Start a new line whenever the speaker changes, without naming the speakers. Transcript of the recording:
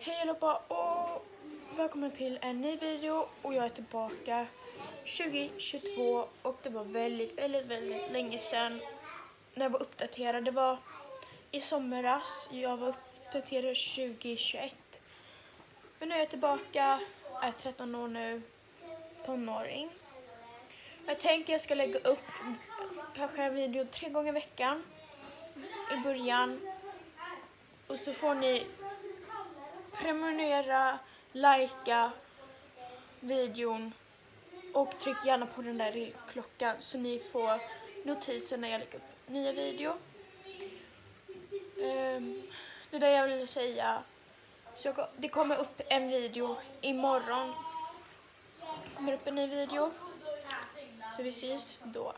Hej allihopa och välkommen till en ny video och jag är tillbaka 2022 och det var väldigt, väldigt, väldigt länge sedan när jag var uppdaterad. Det var i somras, jag var uppdaterad 2021. Men nu är jag tillbaka, Jag är 13 år nu, tonåring. Jag tänker jag ska lägga upp kanske en video tre gånger i veckan i början. Och så får ni prenumerera, likea videon och tryck gärna på den där klockan så ni får notiser när jag lägger upp nya video. Ehm, det är det jag ville säga. Så jag, det kommer upp en video imorgon. Det kommer upp en ny video. Så vi ses då.